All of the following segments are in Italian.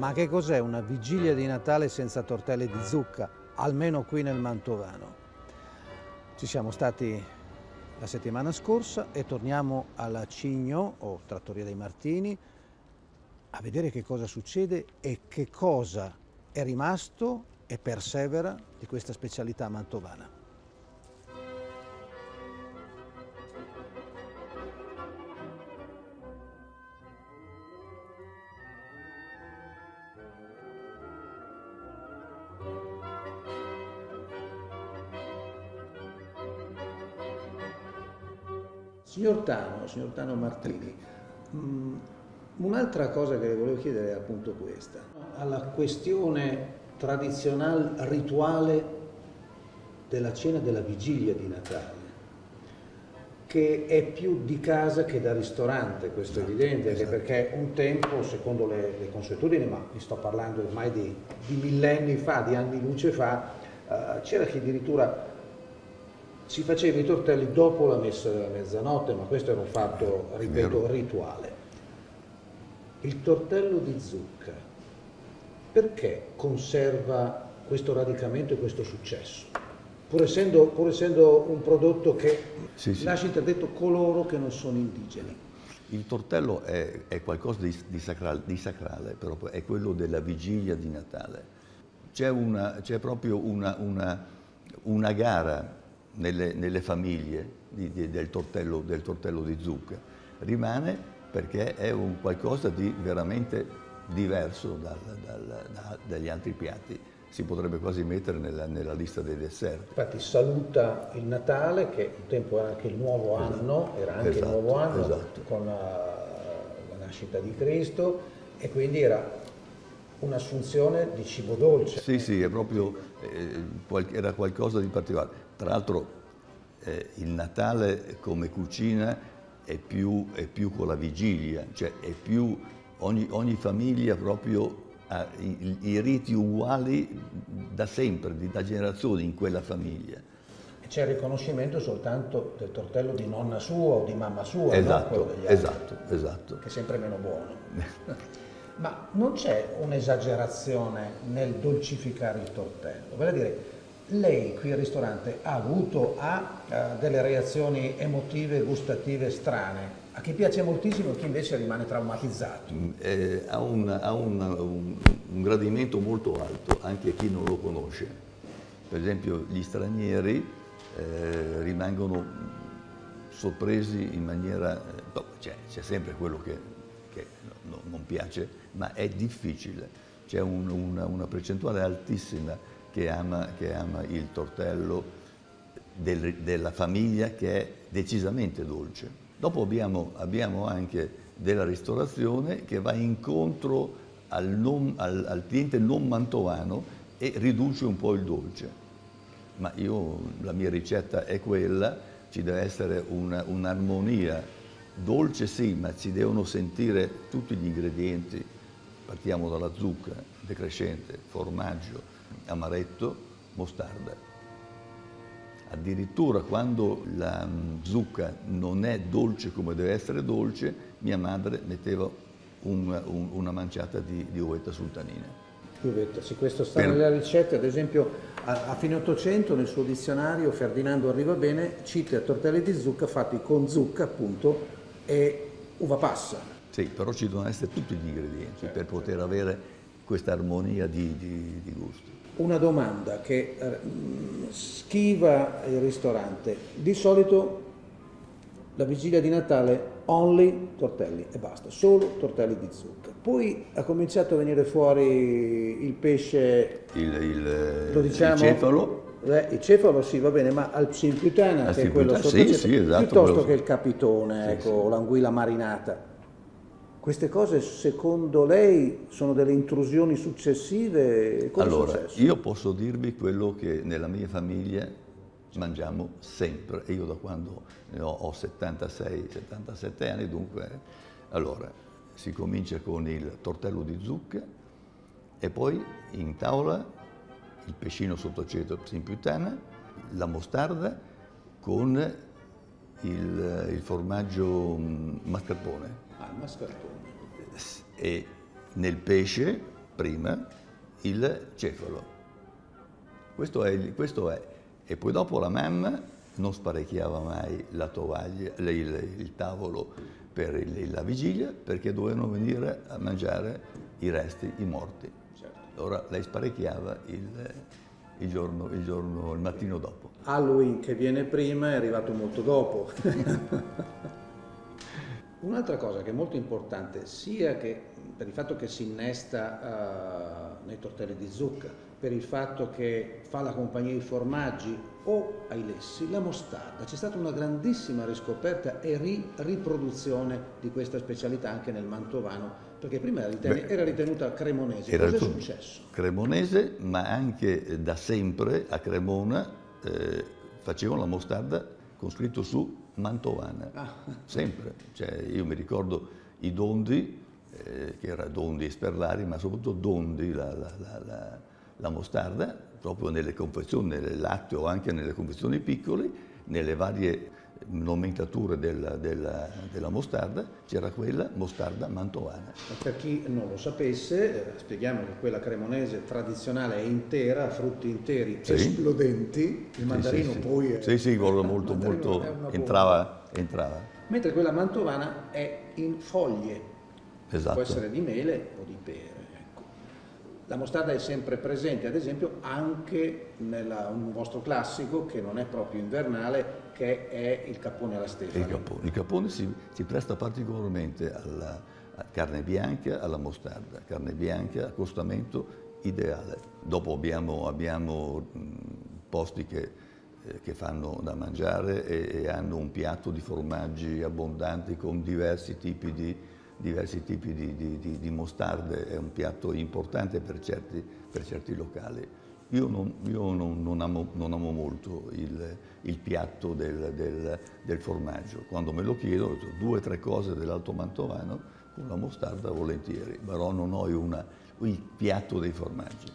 Ma che cos'è una vigilia di Natale senza tortelle di zucca, almeno qui nel Mantovano? Ci siamo stati la settimana scorsa e torniamo alla Cigno o Trattoria dei Martini a vedere che cosa succede e che cosa è rimasto e persevera di questa specialità mantovana. Signor Tano, signor Tano Martini, mm, un'altra cosa che le volevo chiedere è appunto questa. Alla questione tradizionale rituale della cena della vigilia di Natale, che è più di casa che da ristorante, questo è evidente, esatto. perché un tempo, secondo le, le, consuetudini, ma vi sto parlando ormai di, di millenni fa, di anni luce fa, uh, c'era chi addirittura si faceva i tortelli dopo la messa della mezzanotte, ma questo era un fatto, ripeto, rituale. Il tortello di zucca, perché conserva questo radicamento e questo successo? Pur essendo, pur essendo un prodotto che sì, sì. lascia interdetto coloro che non sono indigeni. Il tortello è, è qualcosa di, di, sacrale, di, sacrale, però è quello della vigilia di Natale. C'è, proprio una, una, una gara nelle, nelle famiglie di, di, del, tortello, del, tortello, di zucca. Rimane perché è un qualcosa di veramente diverso dal, dal, da, dagli altri piatti. Si potrebbe quasi mettere nella, nella, lista dei dessert. Infatti saluta il Natale, che un tempo era anche il nuovo esatto. anno, era anche esatto, il nuovo anno esatto. con la, la nascita di Cristo e quindi era un'assunzione di cibo dolce. Sì, sì, è proprio, eh, era qualcosa di particolare. Tra l'altro eh, il Natale come cucina è più, è più, con la vigilia, cioè è più, ogni, ogni famiglia proprio ha i, i, riti uguali da sempre, da generazioni in quella famiglia. C'è il riconoscimento soltanto del tortello di nonna sua o di mamma sua, esatto, no? esatto, esatto. Che è sempre meno buono. Ma non c'è un'esagerazione nel dolcificare il tortello, a dire lei qui al ristorante ha avuto ha, uh, delle reazioni emotive, gustative strane, a chi piace moltissimo e a chi invece rimane traumatizzato? Mm, eh, ha, un, ha un, un, un, gradimento molto alto anche a chi non lo conosce. Per esempio gli stranieri eh, rimangono sorpresi in maniera... Eh, c'è, sempre quello che no, non piace, ma è difficile. C'è una, una percentuale altissima che ama, che ama il tortello del, della famiglia che è decisamente dolce. Dopo abbiamo, abbiamo anche della ristorazione che va incontro al, non, al, al, cliente non mantovano e riduce un po' il dolce. Ma io, la mia ricetta è quella, ci deve essere un'armonia dolce sì, ma ci devono sentire tutti gli ingredienti. Partiamo dalla zucca, decrescente, formaggio, amaretto, mostarda. Addirittura quando la mm, zucca non è dolce come deve essere dolce, mia madre metteva un, un, una manciata di, di uvetta sultanina. Uvetta, sì, questo sta per... nelle ricette, ad esempio a, a, fine Ottocento nel suo dizionario Ferdinando arriva bene cita tortelli di zucca fatti con zucca appunto e uva passa. Sì, però ci devono essere tutti gli ingredienti certo, per poter certo. avere questa armonia di, di, di gusto una domanda che eh, schiva il ristorante. Di solito la vigilia di Natale only tortelli e basta, solo tortelli di zucca. Poi ha cominciato a venire fuori il pesce, il, il, lo diciamo, il cefalo. Eh, il cefalo sì, va bene, ma al simpiutana, che è quello sotto sì, sì, esatto, piuttosto quello... che il capitone, sì, ecco, l'anguilla marinata. Queste cose secondo lei sono delle intrusioni successive? Cosa allora, io posso dirvi quello che nella mia famiglia mangiamo sempre, e io da quando ho 76-77 anni, dunque, allora, si comincia con il tortello di zucca e poi in tavola il pescino sottoceto simpiutana, la mostarda con il, il formaggio mm, mascarpone Ah, mascarpone. E nel pesce prima il cefalo. Questo è, questo è. E poi dopo la mamma non sparecchiava mai la tovaglia, il, il tavolo per il, la vigilia perché dovevano venire a mangiare i resti, i morti. Allora lei sparecchiava il, il, giorno, il, giorno, il mattino dopo. Halloween che viene prima è arrivato molto dopo. Un'altra cosa che è molto importante, sia che per il fatto che si innesta uh, nei tortelli di zucca, per il fatto che fa la compagnia di formaggi o ai lessi, la mostarda. C'è stata una grandissima riscoperta e ri- riproduzione di questa specialità anche nel mantovano, perché prima era, Beh, era ritenuta cremonese. Cosa è successo? Cremonese, ma anche da sempre a Cremona eh, facevano la mostarda con scritto su mantovana, ah. sempre. Cioè, io mi ricordo i dondi, eh, che era dondi e sperlari, ma soprattutto dondi, la, la, la, la, mostarda, proprio nelle confezioni, nel latte o anche nelle confezioni piccole, nelle varie nomenclature della, della, della mostarda, c'era quella mostarda mantovana. Per chi non lo sapesse, eh, spieghiamo che quella cremonese tradizionale è intera, frutti interi, sì. esplodenti, il mandarino sì, sì, poi è... Sì, sì, molto, molto, entrava, entrava. Mentre quella mantovana è in foglie, esatto. può essere di mele o di pere. La mostarda è sempre presente, ad esempio, anche un vostro classico che non è proprio invernale, che è il cappone alla stefana. Il cappone, il cappone si, si, presta particolarmente alla carne bianca, alla mostarda. Carne bianca, accostamento ideale. Dopo abbiamo, abbiamo posti che, eh, che, fanno da mangiare e, e hanno un piatto di formaggi abbondanti con diversi tipi di diversi tipi di, di, di, mostarde, è un piatto importante per certi, per certi locali. Io, non, io non, non, amo, non, amo, molto il, il piatto del, del, del, formaggio. Quando me lo chiedo, due o tre cose dell'Alto Mantovano, con la mostarda volentieri, però non ho una, il piatto dei formaggi.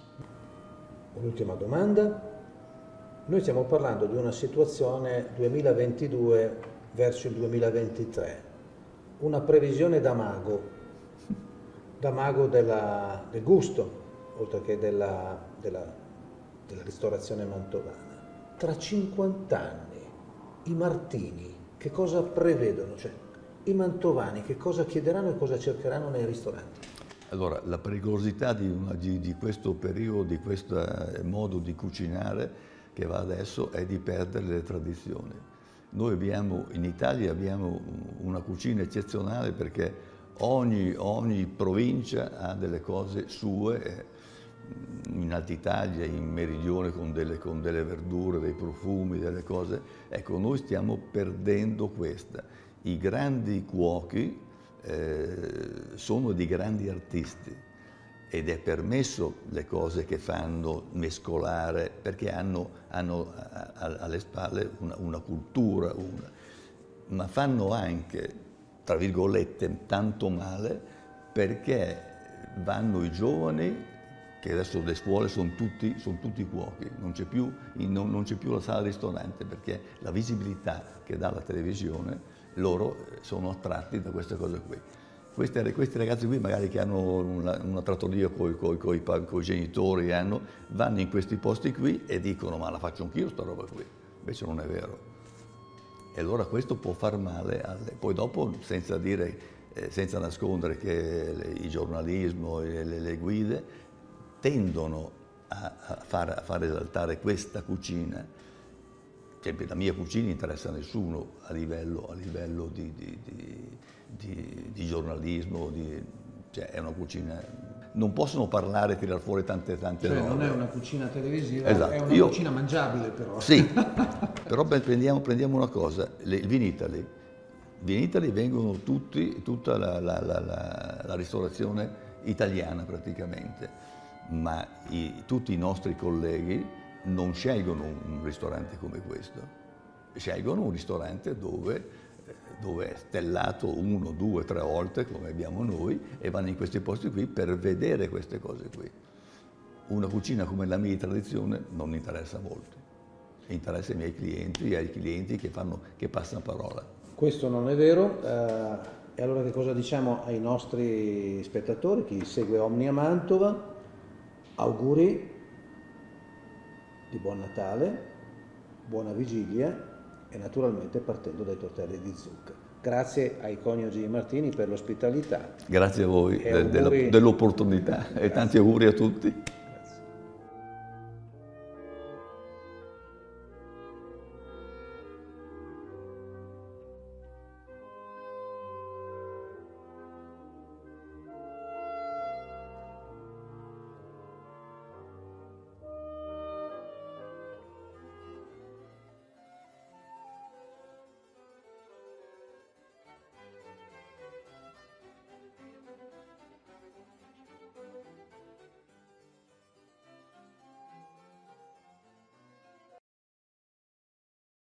Un'ultima domanda. Noi stiamo parlando di una situazione 2022 verso il 2023 una previsione da mago, da mago della, del gusto, oltre che della, della, della ristorazione mantovana. Tra 50 anni i Martini che cosa prevedono? Cioè, i mantovani che cosa chiederanno e cosa cercheranno nei ristoranti? Allora, la pericolosità di, una, di, di questo periodo, di questo modo di cucinare che va adesso è di perdere le tradizioni noi abbiamo, in Italia abbiamo una cucina eccezionale perché ogni, ogni provincia ha delle cose sue, eh, in Alta Italia, in Meridione con delle, con delle verdure, dei profumi, delle cose. Ecco, noi stiamo perdendo questa. I grandi cuochi eh, sono di grandi artisti ed è permesso le cose che fanno mescolare perché hanno, hanno alle spalle una, una cultura, una, ma fanno anche, tra virgolette, tanto male perché vanno i giovani che adesso le scuole sono tutti, sono tutti cuochi, non c'è, più, non, non più la sala ristorante perché la visibilità che dà la televisione, loro sono attratti da queste cose qui. Queste, questi ragazzi qui magari che hanno una, una trattoria con i genitori, hanno, vanno in questi posti qui e dicono ma la faccio anch'io sta roba qui, invece non è vero. E allora questo può far male, alle... poi dopo senza dire, eh, senza nascondere che il giornalismo e le, le, guide tendono a, a, far, a far esaltare questa cucina esempio la mia cucina interessa a nessuno a livello, a livello di, di, di, di, giornalismo, cioè è una cucina... Non possono parlare e tirare fuori tante tante cioè. Non è una cucina televisiva, esatto. è una Io, cucina mangiabile però. Sì, però prendiamo, prendiamo, una cosa, le, il Vinitali. Vinitali vengono tutti, tutta la, la, la, la ristorazione italiana praticamente, ma i, tutti i nostri colleghi non scelgono un ristorante come questo, scelgono un ristorante dove, dove, è stellato uno, due, tre volte come abbiamo noi e vanno in questi posti qui per vedere queste cose qui. Una cucina come la mia di tradizione non interessa molto, interessa ai miei clienti e ai clienti che, fanno, che passano parola. Questo non è vero. Uh, e allora che cosa diciamo ai nostri spettatori, chi segue Omnia Mantova? auguri di buon Natale, buona vigilia e naturalmente partendo dai tortelli di zucca. Grazie ai coniugi Martini per l'ospitalità. Grazie a voi de, dell'opportunità e tanti auguri a tutti.